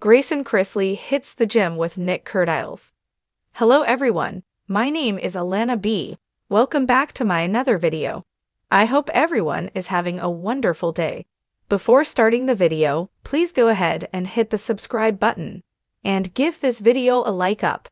Grayson Chrisley hits the gym with Nick Kerdiles. Hello everyone, my name is Alana B. Welcome back to my another video. I hope everyone is having a wonderful day. Before starting the video, please go ahead and hit the subscribe button and give this video a like up.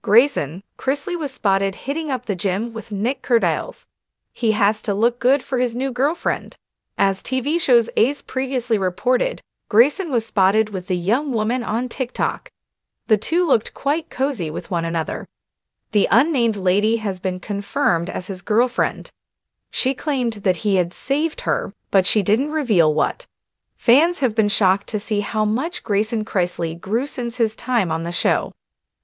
Grayson, Chrisley was spotted hitting up the gym with Nick Kerdiles. He has to look good for his new girlfriend. As TV shows Ace previously reported, Grayson was spotted with the young woman on TikTok. The two looked quite cozy with one another. The unnamed lady has been confirmed as his girlfriend. She claimed that he had saved her, but she didn't reveal what. Fans have been shocked to see how much Grayson Chrisley grew since his time on the show.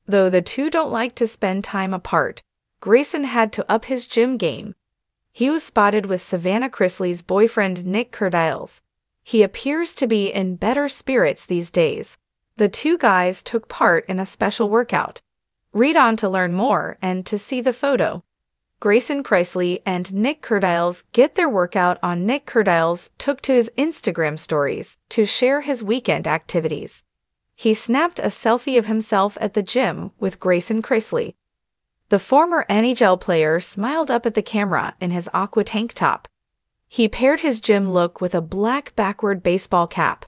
Though the two don't like to spend time apart, Grayson had to up his gym game. He was spotted with Savannah Chrisley's boyfriend Nick Kerdiles. He appears to be in better spirits these days. The two guys took part in a special workout. Read on to learn more and to see the photo. Grayson Chrisley and Nick Kerdiles get their workout on Nick Kerdiles took to his Instagram stories to share his weekend activities. He snapped a selfie of himself at the gym with Grayson Chrisley. The former NHL player smiled up at the camera in his aqua tank top. He paired his gym look with a black backward baseball cap.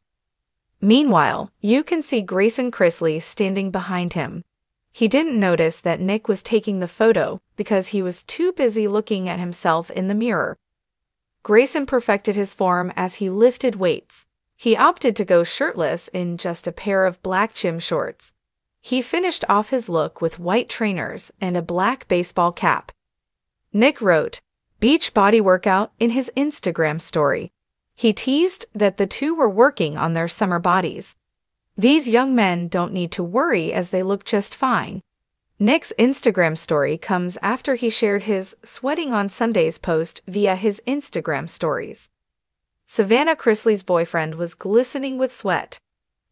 Meanwhile, you can see Grayson Chrisley standing behind him. He didn't notice that Nick was taking the photo because he was too busy looking at himself in the mirror. Grayson perfected his form as he lifted weights. He opted to go shirtless in just a pair of black gym shorts. He finished off his look with white trainers and a black baseball cap. Nick wrote, Beach body workout in his Instagram story. He teased that the two were working on their summer bodies. These young men don't need to worry as they look just fine. Nick's Instagram story comes after he shared his sweating on Sundays post via his Instagram stories. Savannah Chrisley's boyfriend was glistening with sweat.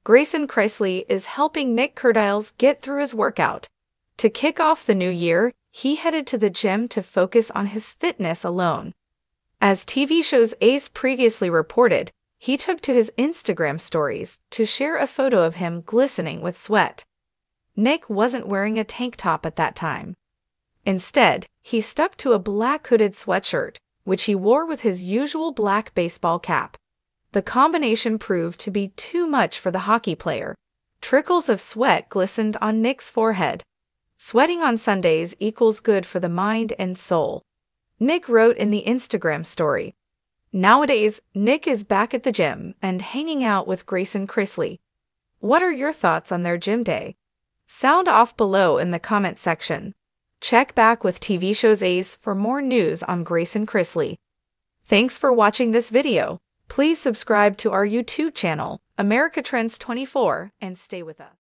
Grayson Chrisley is helping Nick Kerdiles get through his workout. To kick off the new year, he headed to the gym to focus on his fitness alone. As TV shows Ace previously reported, he took to his Instagram stories to share a photo of him glistening with sweat. Nick wasn't wearing a tank top at that time. Instead, he stuck to a black hooded sweatshirt, which he wore with his usual black baseball cap. The combination proved to be too much for the hockey player. Trickles of sweat glistened on Nick's forehead. Sweating on Sundays equals good for the mind and soul. Nick wrote in the Instagram story, Nowadays, Nick is back at the gym and hanging out with Grayson Chrisley. What are your thoughts on their gym day? Sound off below in the comment section. Check back with TV shows Ace for more news on Grayson Chrisley. Thanks for watching this video. Please subscribe to our YouTube channel, America Trends 24, and stay with us.